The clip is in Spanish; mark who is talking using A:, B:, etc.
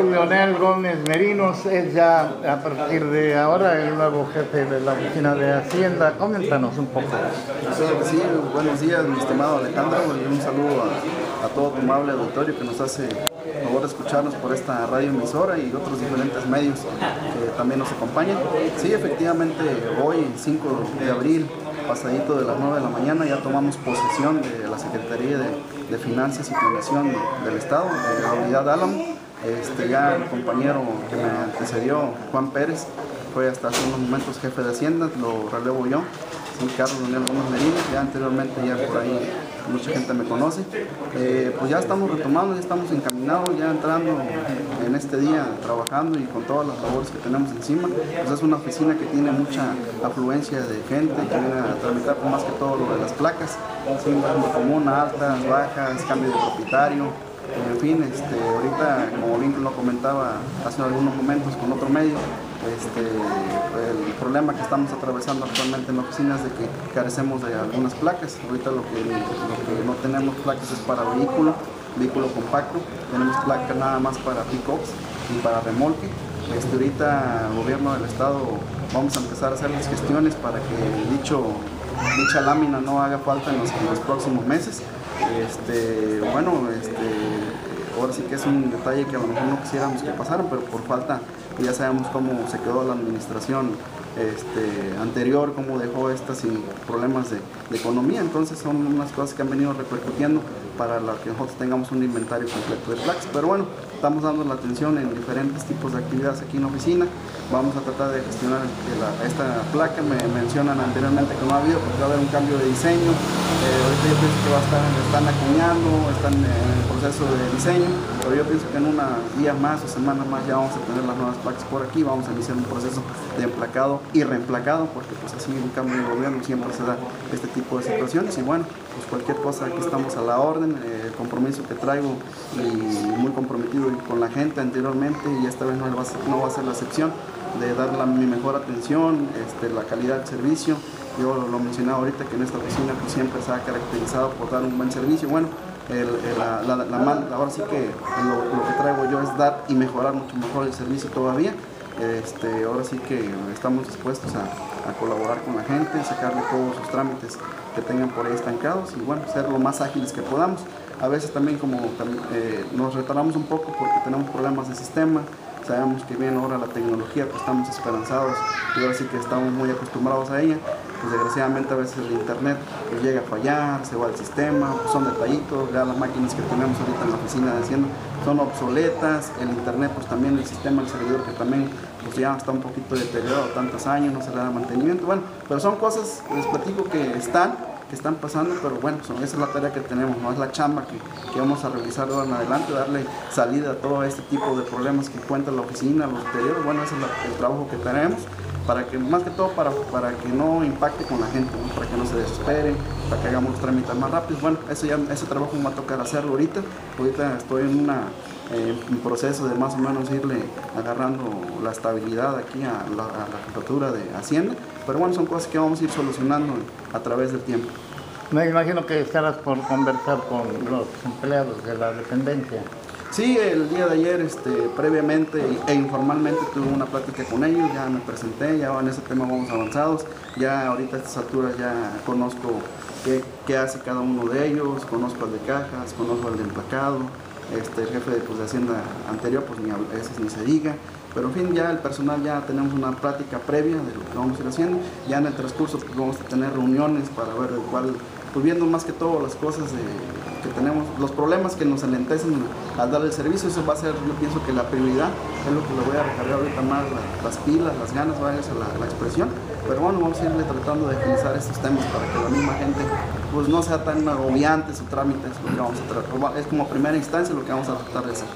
A: Leonel Gómez Merinos es ya a partir de ahora el nuevo jefe de la oficina de Hacienda. Coméntanos un poco.
B: Sí, buenos días mi estimado Alejandro y un saludo a, todo tu amable auditorio que nos hace favor de escucharnos por esta radio emisora y otros diferentes medios que también nos acompañan. Sí, efectivamente, hoy, 5 de abril, pasadito de las 9 de la mañana, ya tomamos posesión de la Secretaría de, Finanzas y Planeación del Estado, de la unidad Álamo. Este, ya el compañero que me antecedió, Juan Pérez, fue hasta hace unos momentos jefe de Hacienda, lo relevo yo, soy Carlos Daniel Gómez Medina, ya anteriormente ya por ahí mucha gente me conoce. Eh, pues ya estamos retomando, ya estamos encaminados, ya entrando en este día trabajando y con todas las labores que tenemos encima. Pues es una oficina que tiene mucha afluencia de gente que viene a tramitar más que todo lo de las placas, común, altas, bajas, cambio de propietario. En fin, este, ahorita, como bien lo comentaba hace algunos momentos con otro medio, este, el problema que estamos atravesando actualmente en la oficina es de que carecemos de algunas placas. Ahorita lo que, no tenemos placas es para vehículo, vehículo compacto. Tenemos placas nada más para pick-ups y para remolque. Este, ahorita el gobierno del estado vamos a empezar a hacer las gestiones para que dicho, dicha lámina no haga falta en los, próximos meses. Este, bueno, este, ahora sí que es un detalle que a lo mejor no quisiéramos que pasaran, pero por falta ya sabemos cómo se quedó la administración este, anterior, cómo dejó estas sin problemas de, economía. Entonces son unas cosas que han venido repercutiendo para que nosotros tengamos un inventario completo de placas. Pero bueno, estamos dando la atención en diferentes tipos de actividades aquí en la oficina. Vamos a tratar de gestionar esta placa. Me mencionan anteriormente que no ha habido porque va a haber un cambio de diseño. Eh, ahorita yo pienso que va a estar, están acuñando, están en el proceso de diseño, pero yo pienso que en unos días más o semanas más ya vamos a tener las nuevas placas por aquí. Vamos a iniciar un proceso de emplacado y reemplacado, porque pues así en cambio de gobierno siempre se da este tipo de situaciones y bueno, pues cualquier cosa aquí estamos a la orden, eh, el compromiso que traigo y muy comprometido con la gente anteriormente y esta vez no va a ser, no va a ser la excepción de dar la, mi mejor atención, este, la calidad del servicio. Yo lo mencionaba ahorita que en esta oficina pues, siempre se ha caracterizado por dar un buen servicio. Bueno, la, la, ahora sí que lo, lo que traigo yo es dar y mejorar mucho mejor el servicio todavía. Este, ahora sí que estamos dispuestos a, colaborar con la gente, sacarle todos sus trámites que tengan por ahí estancados y bueno, ser lo más ágiles que podamos. A veces también como eh, nos retardamos un poco porque tenemos problemas de sistema, sabemos que viene ahora la tecnología, pues estamos esperanzados y ahora sí que estamos muy acostumbrados a ella. Pues desgraciadamente a veces el internet pues llega a fallar, se va el sistema, pues son detallitos, ya las máquinas que tenemos ahorita en la oficina de Hacienda son obsoletas, el internet pues también el sistema, el servidor que también pues ya está un poquito deteriorado tantos años, no se le da mantenimiento, bueno, pero son cosas, les platico que están, que están pasando, pero bueno, esa es la tarea que tenemos, no es la chamba que, que vamos a realizar ahora en adelante, darle salida a todo este tipo de problemas que cuenta la oficina, los deterioros, bueno, ese es el trabajo que tenemos para que más que todo para, para que no impacte con la gente, para que no se desesperen, para que hagamos los trámites más rápidos. Bueno, eso ya, ese trabajo me va a tocar hacerlo ahorita. Ahorita estoy en eh, un proceso de más o menos irle agarrando la estabilidad aquí a la, a de Hacienda, pero bueno, son cosas que vamos a ir solucionando a través del tiempo.
A: Me imagino que estarás por conversar con los empleados de la dependencia.
B: Sí, el día de ayer, este, previamente e informalmente tuve una plática con ellos, ya me presenté, ya en ese tema vamos avanzados, ya ahorita a estas alturas ya conozco qué, hace cada uno de ellos, conozco al de cajas, conozco al de emplacado, este, el jefe de, pues, de Hacienda anterior, pues ni a veces ni se diga, pero en fin, ya el personal ya tenemos una práctica previa de lo que vamos a ir haciendo, ya en el transcurso pues, vamos a tener reuniones para ver cuál, pues viendo más que todo las cosas que tenemos, los problemas que nos alentecen al dar el servicio, eso va a ser, yo pienso que la prioridad es lo que le voy a recargar ahorita más, las pilas, las ganas, vaya la, la expresión, pero bueno, vamos a irle tratando de agilizar estos temas para que la misma gente pues no sea tan agobiante su trámite, es lo que vamos a tratar, es como primera instancia lo que vamos a tratar de hacer.